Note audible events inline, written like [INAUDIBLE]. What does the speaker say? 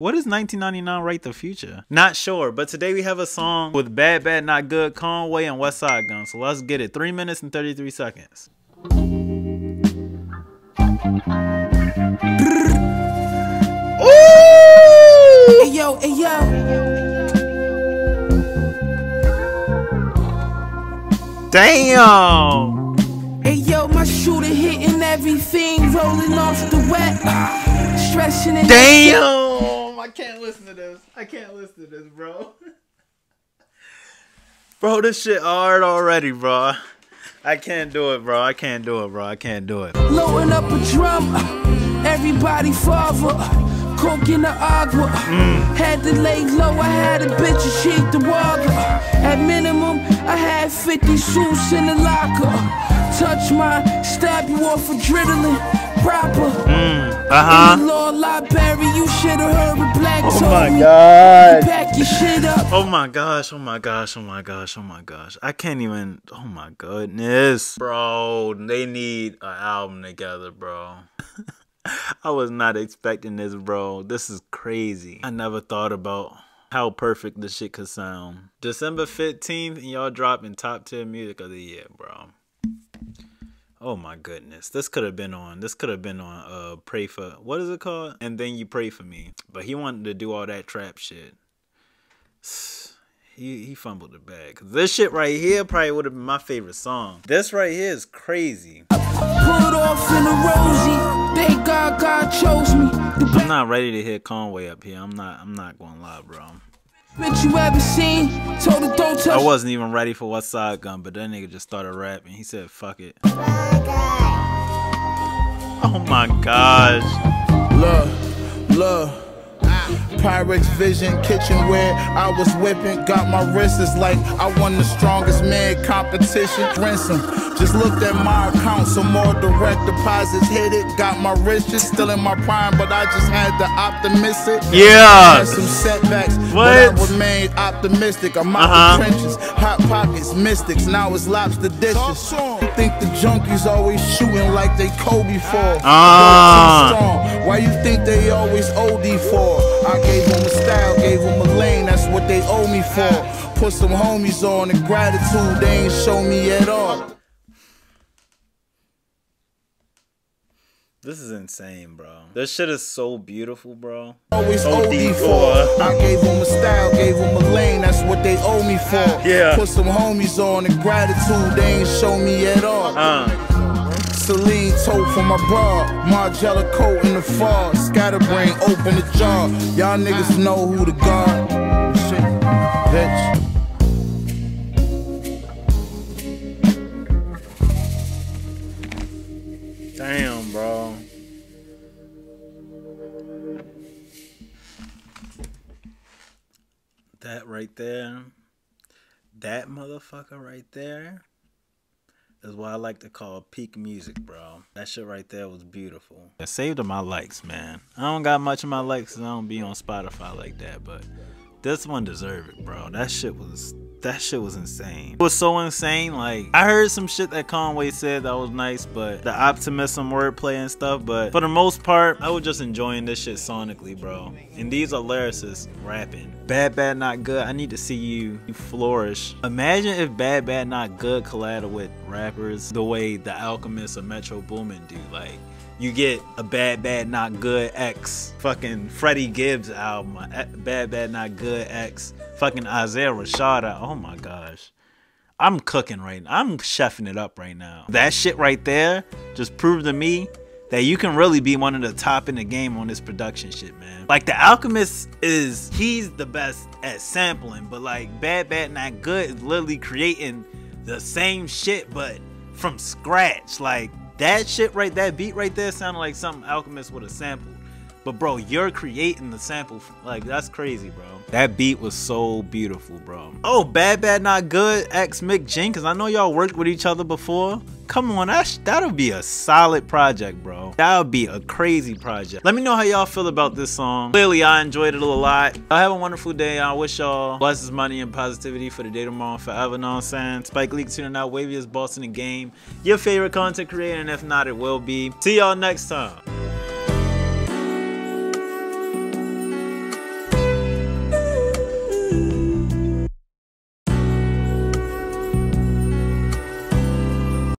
What is 1999 Write the Future? Not sure, but today we have a song with Bad Bad Not Good, Conway, and Westside Gunn. So let's get it. Three minutes and 33 seconds. Ooh! Hey yo, hey yo. Damn! Hey yo, my shooter hitting everything, rolling off the wet, stressing it. Damn! I can't listen to this. I can't listen to this, bro. [LAUGHS] bro, this shit hard already, bro. I can't do it, bro. I can't do it, bro. I can't do it. Loading up a drum, everybody father. Coke in the agua. Mm. Had to lay low, I had a bitch and shake the water. At minimum, I had 50 suits in the locker. Touch my stab you off adrenaline. Proper. Mm. Uh huh. Lord Library, you should have heard what Black Oh told my me. god. Pack your shit up. Oh my gosh, oh my gosh, oh my gosh, oh my gosh. I can't even, oh my goodness. Bro, they need an album together, bro. [LAUGHS] I was not expecting this, bro. This is crazy. I never thought about how perfect this shit could sound. December 15th, and y'all dropping top 10 music of the year, bro. Oh my goodness. This could have been on. This could have been on uh Pray for what is it called? And then you pray for me. But he wanted to do all that trap shit. He he fumbled the bag. This shit right here probably would have been my favorite song. This right here is crazy. Off in a rosy. Thank God God chose me. The I'm not ready to hit Conway up here. I'm not I'm not gonna lie, bro. bitch you ever seen. Told her don't I wasn't even ready for Westside Gunn, but that nigga just started rapping. He said, fuck it. Oh my gosh. Look, look. Pyrex Vision kitchenware. I was whipping, got my wrists like I won the strongest man competition. Ransom. Just looked at my account, some more direct deposits hit it. Got my wrist just still in my prime, but I just had to optimistic. Yeah. Had some setbacks, but I remained optimistic. I'm out Uh-huh. the trenches, hot pockets, mystics. Now it's lobster dishes. You think the junkies always shooting like they Kobe for? Ah. Strong. Why you think they always OD for? I gave them a style, gave them a lane, that's what they owe me for. Put some homies on and gratitude they ain't show me at all. This is insane, bro. This shit is so beautiful, bro. Always OD OD for. for. I gave them a style, gave them a lane, that's what they owe me for. Yeah. Put some homies on and gratitude they ain't show me at all. Uh, Celine tote for my bra, Margiela coat in the fall, scatterbrain open the jar. Y'all niggas know who the god. Shit, bitch. damn, bro. That right there, that motherfucker right there, is what I like to call peak music, bro. That shit right there was beautiful. I saved my likes, man. I don't got much of my likes 'cause I don't be on Spotify like that, but this one deserved it, bro. That shit was that shit was insane. It was so insane. Like I heard some shit that Conway said that was nice, but the optimism wordplay and stuff. But for the most part, I was just enjoying this shit sonically, bro. And these are lyricists rapping. Bad Bad Not Good. I need to see you, flourish. Imagine if Bad Bad Not Good collided with rappers the way the Alchemist or Metro Boomin do. Like you get a Bad Bad Not Good X fucking Freddie Gibbs album, Bad Bad Not Good X fucking Isaiah Rashad. Oh my gosh. I'm cooking right now. I'm chefing it up right now. That shit right there just proved to me that you can really be one of the top in the game on this production shit, man. Like the Alchemist is he's the best at sampling, but like Bad Bad Not Good is literally creating the same shit but from scratch. Like that shit right, that beat right there sounded like something Alchemist would have sampled. But bro, you're creating the sample. Like that's crazy, bro. That beat was so beautiful, bro. Oh, bad, bad, not good. X Mick Jenkins. I know y'all worked with each other before. Come on, that that'll be a solid project, bro. That'll be a crazy project. Let me know how y'all feel about this song. Clearly, I enjoyed it a lot. I have a wonderful day. I wish y'all blessings, money, and positivity for the day tomorrow forever. Saying? SpikeLeak tuning out Waviest Boss in the game. Your favorite content creator, and if not, it will be. See y'all next time.